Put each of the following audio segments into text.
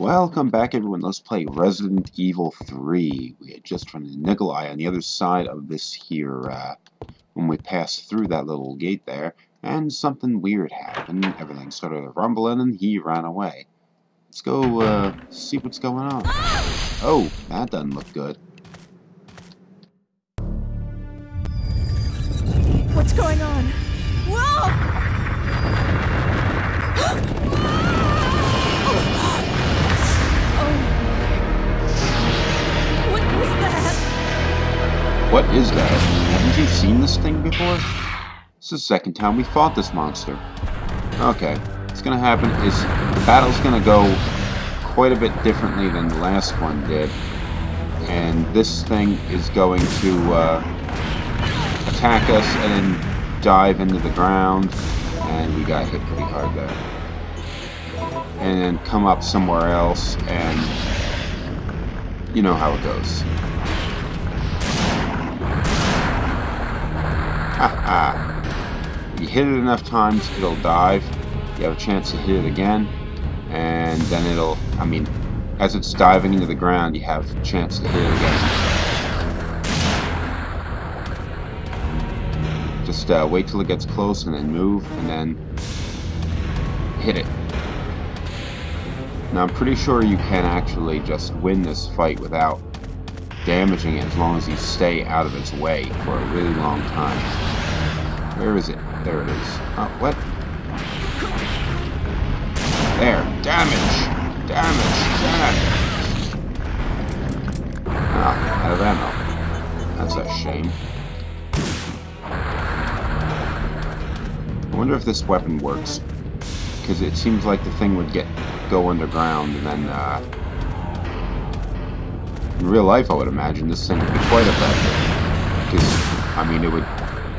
Welcome back everyone, let's play Resident Evil 3. We had just run into Nikolai on the other side of this here, uh, when we passed through that little gate there, and something weird happened. Everything started rumbling and he ran away. Let's go, uh, see what's going on. Oh, that doesn't look good. Is that? Haven't you seen this thing before? It's the second time we fought this monster. Okay, what's gonna happen is the battle's gonna go quite a bit differently than the last one did. And this thing is going to uh, attack us and then dive into the ground. And we got hit pretty hard there. And then come up somewhere else and you know how it goes. Haha. you hit it enough times, it'll dive. You have a chance to hit it again. And then it'll, I mean, as it's diving into the ground, you have a chance to hit it again. Just uh, wait till it gets close and then move and then hit it. Now I'm pretty sure you can actually just win this fight without damaging it as long as you stay out of its way for a really long time. Where is it? There it is. Oh, what? There. Damage! Damage! Damage! Ah, out of ammo. That's a shame. I wonder if this weapon works. Because it seems like the thing would get go underground and then uh, in real life I would imagine this thing would be quite effective. Because I mean it would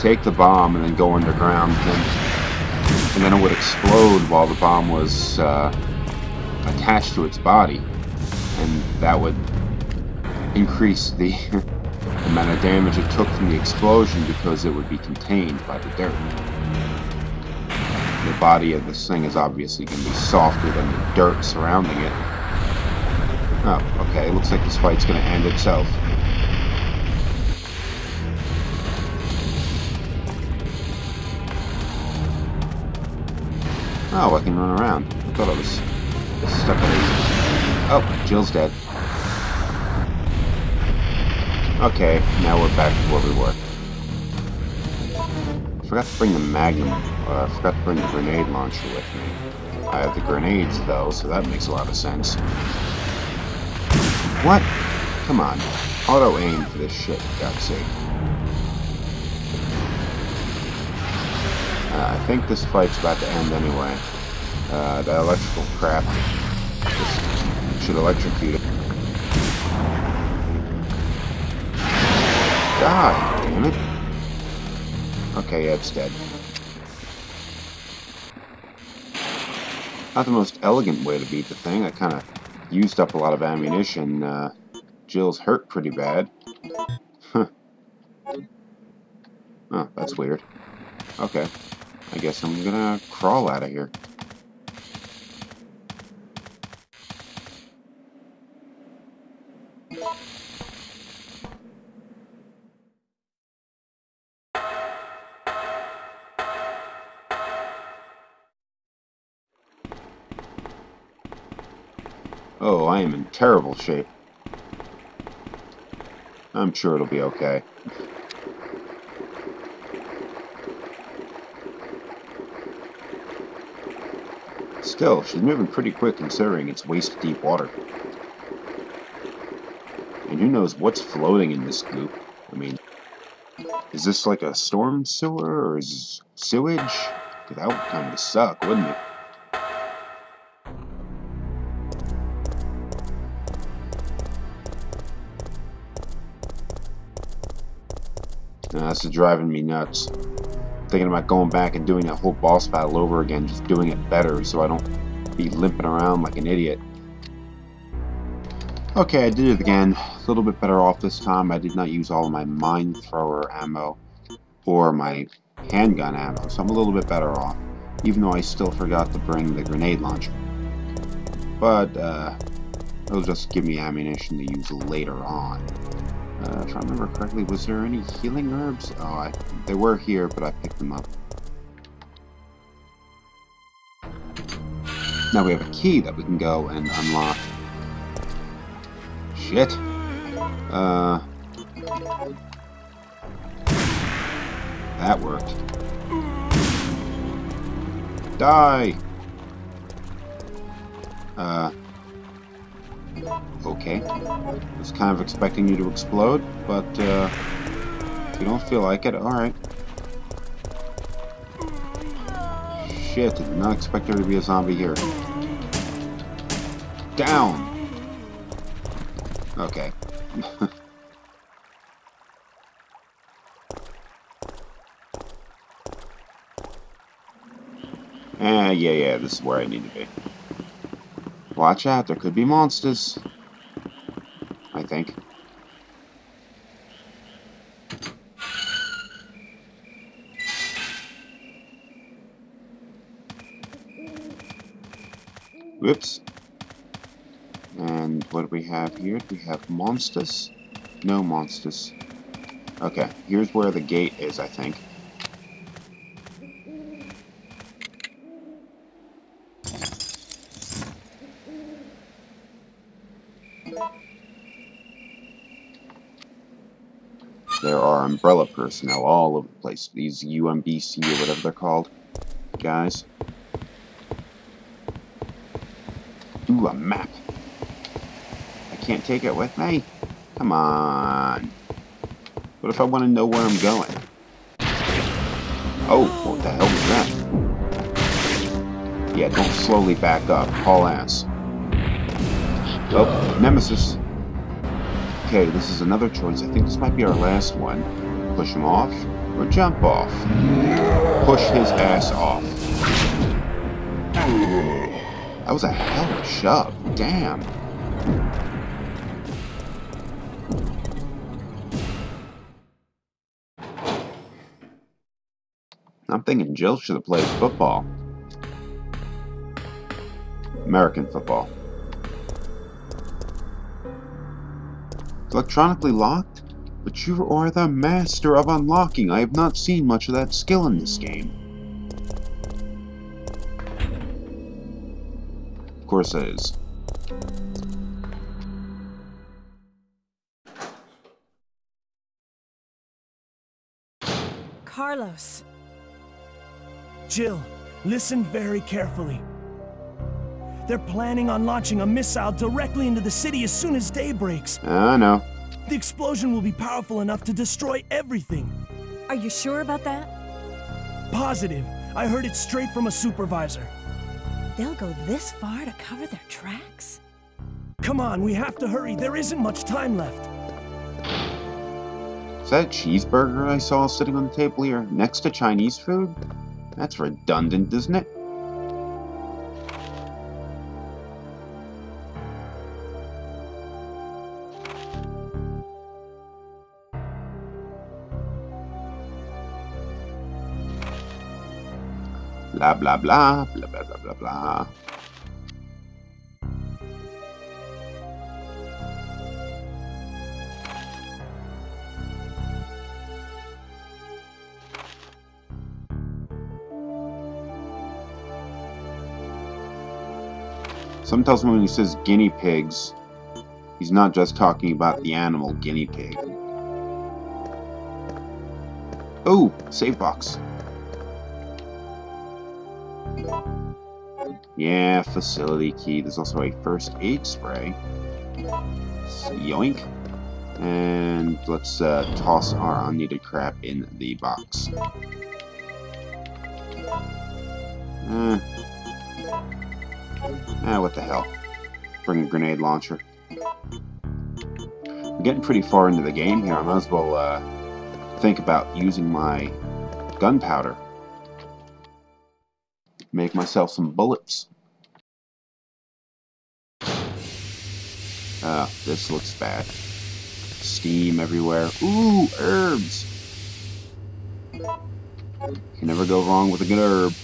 take the bomb and then go underground and then, and then it would explode while the bomb was uh, attached to its body and that would increase the amount of damage it took from the explosion because it would be contained by the dirt. The body of this thing is obviously going to be softer than the dirt surrounding it. Oh, okay, it looks like this fight's going to end itself. Oh, I can run around. I thought I was stuck at a... Oh, Jill's dead. Okay, now we're back to where we were. Forgot to bring the Magnum. Uh, forgot to bring the grenade launcher with me. I have the grenades, though, so that makes a lot of sense. What? Come on. Auto-aim for this shit, for God's sake. I think this fight's about to end anyway. Uh, that electrical crap should electrocute it. God damn it. Okay, yeah, it's dead. Not the most elegant way to beat the thing. I kind of used up a lot of ammunition. Uh, Jill's hurt pretty bad. Huh. Oh, that's weird. Okay. I guess I'm gonna crawl out of here. Oh, I am in terrible shape. I'm sure it'll be okay. Still, she's moving pretty quick considering it's waist-deep water. And who knows what's floating in this goop. I mean, is this like a storm sewer or is this sewage? That would kind of suck, wouldn't it? Is driving me nuts. Thinking about going back and doing that whole boss battle over again, just doing it better so I don't be limping around like an idiot. Okay, I did it again. A little bit better off this time. I did not use all of my mine thrower ammo or my handgun ammo, so I'm a little bit better off. Even though I still forgot to bring the grenade launcher. but uh, it'll just give me ammunition to use later on. Uh, if I remember correctly, was there any healing herbs? Oh, I, they were here, but I picked them up. Now we have a key that we can go and unlock. Shit. Uh, that worked. Die! Uh, okay. I was kind of expecting you to explode, but uh, if you don't feel like it, alright. Shit, did not expect there to be a zombie here. Down! Okay. Ah, yeah, yeah, this is where I need to be. Watch out, there could be monsters. I think. Whoops. And what do we have here? We have monsters? No monsters. Okay, here's where the gate is, I think. There are umbrella personnel all over the place. These UMBC or whatever they're called. Guys. Ooh, a map. I can't take it with me? Come on. What if I want to know where I'm going? Oh, what the hell was that? Yeah, don't slowly back up. Haul ass. Oh, Nemesis. Okay, this is another choice. I think this might be our last one. Push him off or jump off. Push his ass off. That was a hell of a shove. Damn. I'm thinking Jill should have played football. American football. Electronically locked? But you are the master of unlocking. I have not seen much of that skill in this game. Of course it is. Carlos. Jill, listen very carefully. They're planning on launching a missile directly into the city as soon as day breaks. Uh, I know. The explosion will be powerful enough to destroy everything. Are you sure about that? Positive. I heard it straight from a supervisor. They'll go this far to cover their tracks? Come on, we have to hurry. There isn't much time left. Is that a cheeseburger I saw sitting on the table here next to Chinese food? That's redundant, isn't it? Blah blah blah blah blah blah blah blah. Tells me when he says guinea pigs, he's not just talking about the animal guinea pig. Oh, save box. Yeah, facility key. There's also a first aid spray. So, yoink. And let's uh, toss our unneeded crap in the box. Eh. Ah, what the hell. Bring a grenade launcher. I'm getting pretty far into the game here. I might as well uh, think about using my gunpowder. Make myself some bullets. Ah, this looks bad. Steam everywhere. Ooh, herbs! Can never go wrong with a good herb.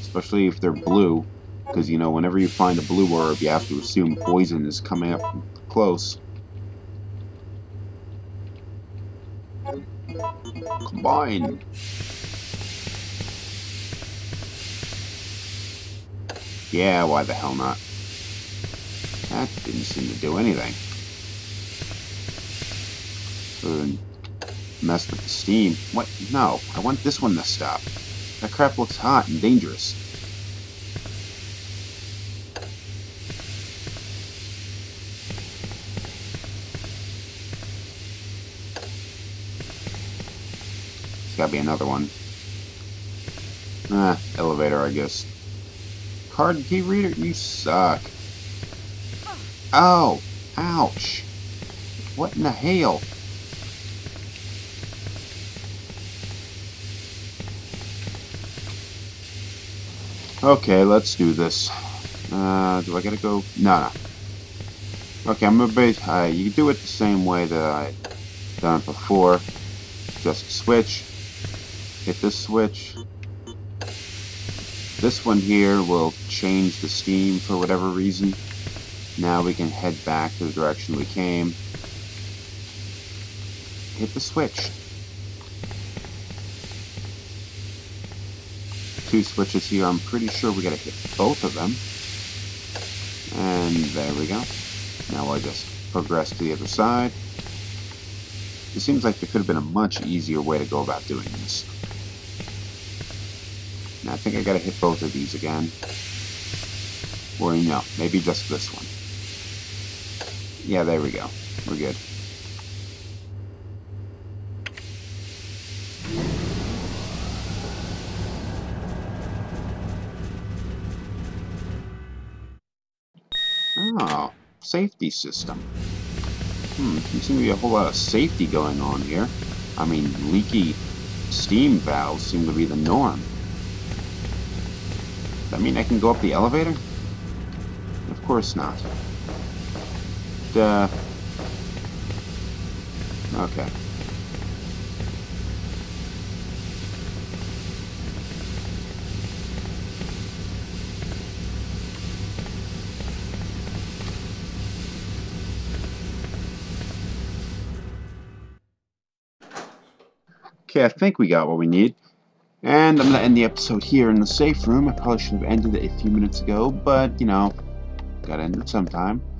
Especially if they're blue. because, you know, whenever you find a blue herb, you have to assume poison is coming up close. Combine! Yeah, why the hell not? That didn't seem to do anything. Messed with the steam. What? No, I want this one to stop. That crap looks hot and dangerous. There's gotta be another one. Ah, elevator, I guess. Card key reader, you suck. Oh, ouch. What in the hell? Okay, let's do this. Uh, do I gotta go? No, no. Okay, I'm gonna base. Uh, you do it the same way that I done it before. Just switch. Hit this switch. This one here will change the steam for whatever reason. Now we can head back to the direction we came. Hit the switch. two switches here. I'm pretty sure we gotta hit both of them. And there we go. Now I just progress to the other side. It seems like there could have been a much easier way to go about doing this. Now I think I gotta hit both of these again. Or no, maybe just this one. Yeah, there we go. We're good. Oh, safety system. Hmm, there seems to be a whole lot of safety going on here. I mean, leaky steam valves seem to be the norm. Does that mean I can go up the elevator? Of course not. Duh. Okay. Okay, I think we got what we need. And I'm going to end the episode here in the safe room. I probably should have ended it a few minutes ago, but, you know, gotta end it sometime.